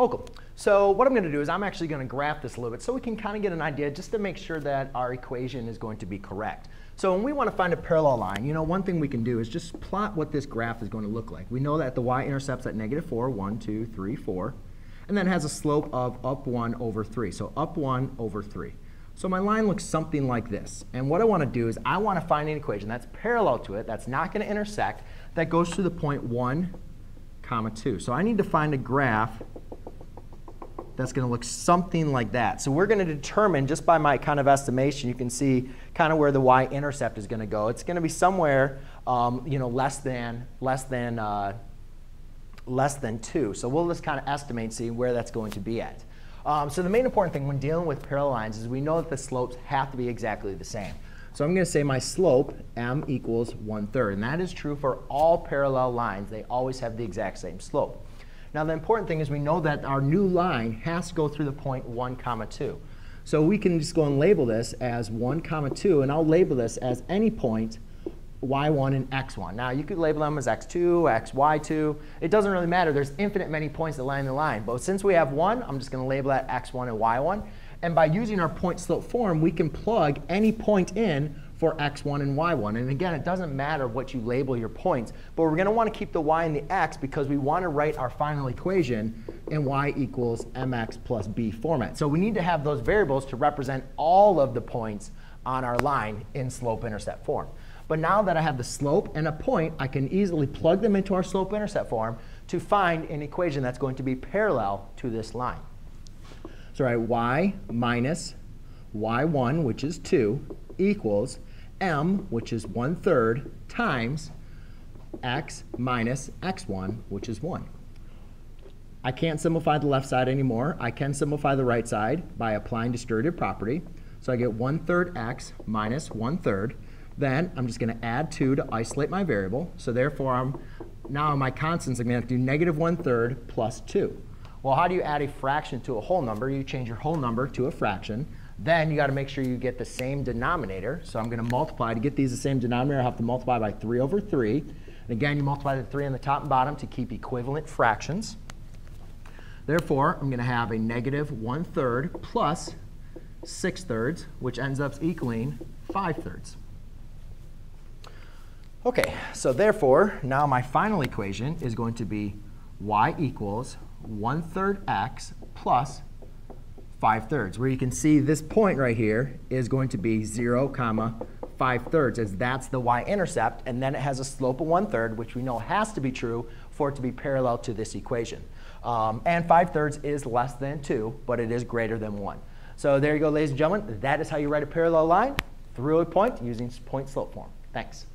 Welcome. So what I'm going to do is I'm actually going to graph this a little bit so we can kind of get an idea just to make sure that our equation is going to be correct. So when we want to find a parallel line, you know, one thing we can do is just plot what this graph is going to look like. We know that the y-intercept's at negative 4, 1, 2, 3, 4, and then has a slope of up 1 over 3. So up 1 over 3. So my line looks something like this. And what I want to do is I want to find an equation that's parallel to it, that's not going to intersect, that goes to the point 1, comma 2. So I need to find a graph that's going to look something like that. So we're going to determine, just by my kind of estimation, you can see kind of where the y-intercept is going to go. It's going to be somewhere, um, you know, less than, less than, uh, less than 2. So we'll just kind of estimate and see where that's going to be at. Um, so the main important thing when dealing with parallel lines is we know that the slopes have to be exactly the same. So I'm going to say my slope, m equals 1 third. And that is true for all parallel lines. They always have the exact same slope. Now the important thing is we know that our new line has to go through the point 1 comma 2. So we can just go and label this as 1 comma 2, and I'll label this as any point y1 and x1. Now you could label them as x2, xy2. It doesn't really matter. There's infinite many points that line the line. But since we have one, I'm just going to label that x1 and y1. And by using our point slope form, we can plug any point in for x1 and y1. And again, it doesn't matter what you label your points, but we're going to want to keep the y and the x because we want to write our final equation in y equals mx plus b format. So we need to have those variables to represent all of the points on our line in slope-intercept form. But now that I have the slope and a point, I can easily plug them into our slope-intercept form to find an equation that's going to be parallel to this line. So I write y minus y1, which is 2, equals m, which is 1 third, times x minus x1, which is 1. I can't simplify the left side anymore. I can simplify the right side by applying distributive property. So I get 1 third x minus 1 third. Then I'm just going to add 2 to isolate my variable. So therefore, I'm, now my constants, I'm going to have to do negative 1 third plus 2. Well, how do you add a fraction to a whole number? You change your whole number to a fraction. Then you got to make sure you get the same denominator. So I'm going to multiply. To get these the same denominator, I have to multiply by 3 over 3. And again, you multiply the 3 on the top and bottom to keep equivalent fractions. Therefore, I'm going to have a negative 1 third plus 6 thirds, which ends up equaling 5 thirds. OK, so therefore, now my final equation is going to be y equals 1 third x plus 5 thirds, where you can see this point right here is going to be 0, comma 5 thirds, as that's the y-intercept, and then it has a slope of 1 third, which we know has to be true for it to be parallel to this equation. Um, and 5 thirds is less than 2, but it is greater than 1. So there you go, ladies and gentlemen. That is how you write a parallel line through a point using point slope form. Thanks.